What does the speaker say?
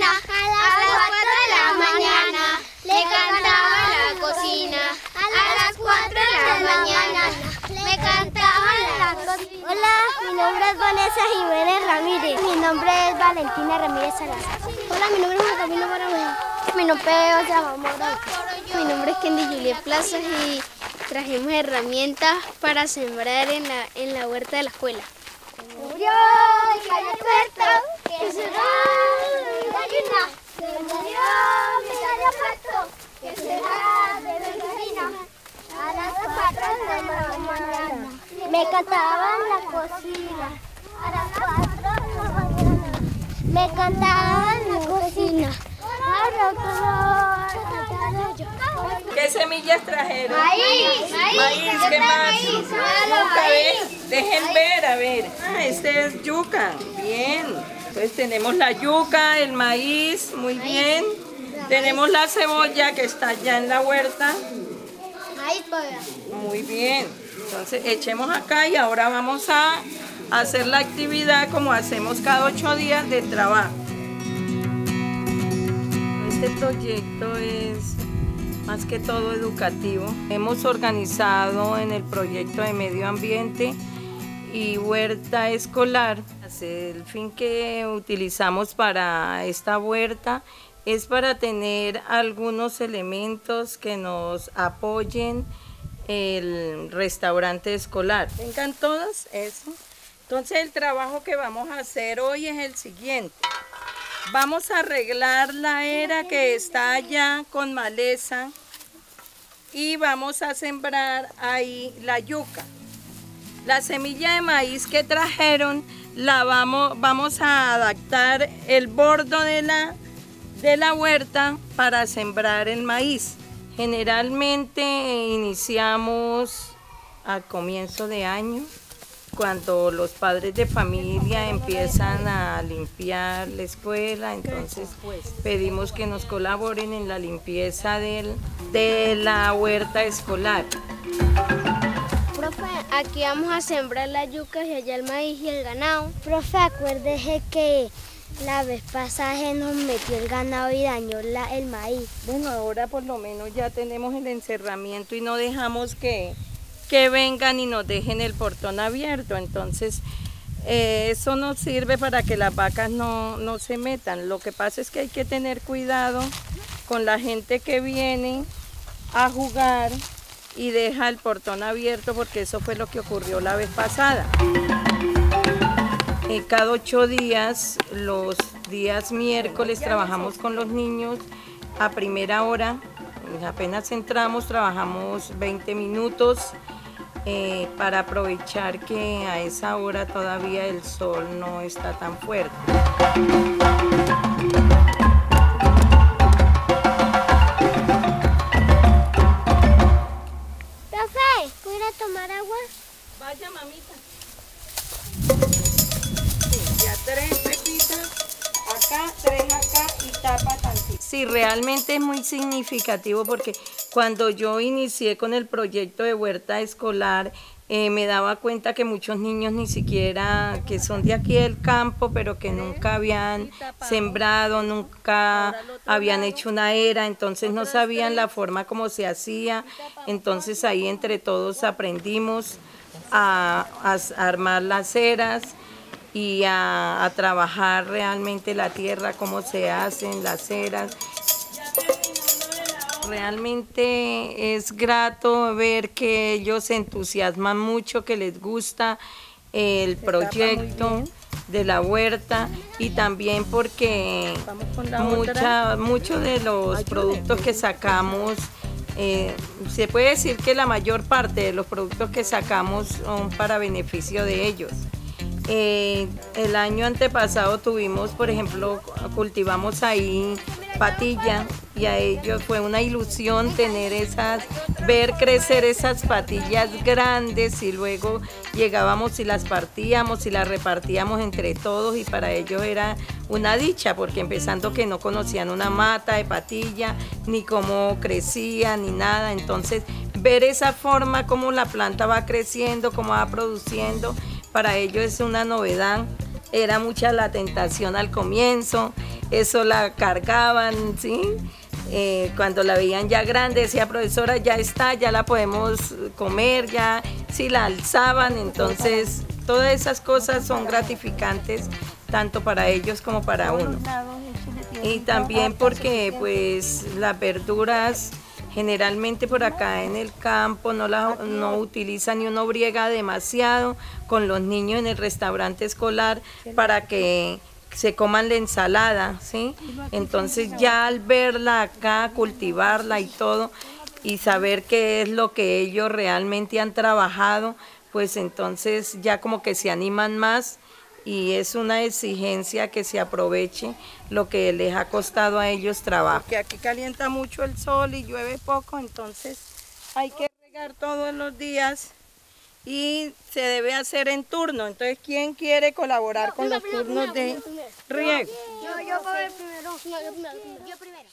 A las cuatro de la mañana le cantaba la cocina. A las cuatro de la mañana me cantaba la cocina. Hola, mi nombre es Vanessa Jiménez Ramírez. Mi nombre es Valentina Ramírez Salazar. Hola, mi nombre es Camilo Maravilla. Mi nombre es José Mi nombre es Kendi Juliet Plazas y trajimos herramientas para sembrar en la, en la huerta de la escuela. Murió el gallo tuerto, que será de gallina. Se murió mi gallo tuerto, que será de gallina. A las cuatro de la mañana me cantaba en la cocina. A las cuatro de la mañana me cantaba en la cocina. ¿Qué semillas trajeron? Maíz, Maíz, ¿qué más? Yuca, dejen ver, a ver. Ah, este es yuca, bien. Entonces tenemos la yuca, el maíz, muy bien. Tenemos la cebolla que está ya en la huerta. Muy bien. Entonces echemos acá y ahora vamos a hacer la actividad como hacemos cada ocho días de trabajo. Este proyecto es más que todo educativo. Hemos organizado en el proyecto de medio ambiente y huerta escolar. El fin que utilizamos para esta huerta es para tener algunos elementos que nos apoyen el restaurante escolar. Vengan todas, eso. Entonces el trabajo que vamos a hacer hoy es el siguiente. Vamos a arreglar la era que está allá con maleza y vamos a sembrar ahí la yuca. La semilla de maíz que trajeron la vamos, vamos a adaptar el bordo de la, de la huerta para sembrar el maíz. Generalmente iniciamos a comienzo de año cuando los padres de familia empiezan a limpiar la escuela, entonces pedimos que nos colaboren en la limpieza de la huerta escolar. Profe, aquí vamos a sembrar la yuca y allá el maíz y el ganado. Profe, acuérdese que la vez pasada se nos metió el ganado y dañó la, el maíz. Bueno, ahora por lo menos ya tenemos el encerramiento y no dejamos que, que vengan y nos dejen el portón abierto. Entonces, eh, eso nos sirve para que las vacas no, no se metan. Lo que pasa es que hay que tener cuidado con la gente que viene a jugar y deja el portón abierto porque eso fue lo que ocurrió la vez pasada. Eh, cada ocho días, los días miércoles, trabajamos con los niños a primera hora. Apenas entramos, trabajamos 20 minutos eh, para aprovechar que a esa hora todavía el sol no está tan fuerte. Profe, ¿puedo tomar agua? Vaya, mamita. Tres pepitas acá, tres acá y tapa tantito. Sí, realmente es muy significativo porque cuando yo inicié con el proyecto de huerta escolar, eh, me daba cuenta que muchos niños ni siquiera, que son de aquí del campo, pero que nunca habían sembrado, nunca habían hecho una era, entonces no sabían la forma como se hacía. Entonces ahí entre todos aprendimos a, armar las eras y a, a trabajar realmente la tierra, cómo se hacen las eras. Realmente es grato ver que ellos se entusiasman mucho, que les gusta el proyecto de la huerta y también porque muchos de los productos que sacamos, eh, se puede decir que la mayor parte de los productos que sacamos son para beneficio de ellos. Eh, el año antepasado tuvimos, por ejemplo, cultivamos ahí patilla y a ellos fue una ilusión tener esas, ver crecer esas patillas grandes y luego llegábamos y las partíamos y las repartíamos entre todos y para ellos era una dicha porque empezando que no conocían una mata de patilla ni cómo crecía ni nada, entonces ver esa forma como la planta va creciendo, cómo va produciendo, para ellos es una novedad era mucha la tentación al comienzo, eso la cargaban, ¿sí? Eh, cuando la veían ya grande, decía profesora, ya está, ya la podemos comer, ya, si la alzaban, entonces todas esas cosas son gratificantes tanto para ellos como para uno. Y también porque pues las verduras generalmente por acá en el campo no la no utilizan y uno briega demasiado con los niños en el restaurante escolar para que se coman la ensalada, ¿sí? Entonces ya al verla acá, cultivarla y todo, y saber qué es lo que ellos realmente han trabajado, pues entonces ya como que se animan más y es una exigencia que se aproveche lo que les ha costado a ellos trabajo. Que aquí calienta mucho el sol y llueve poco, entonces hay que regar todos los días y se debe hacer en turno. Entonces, ¿quién quiere colaborar con los turnos de riego? Yo, yo, primero. yo primero.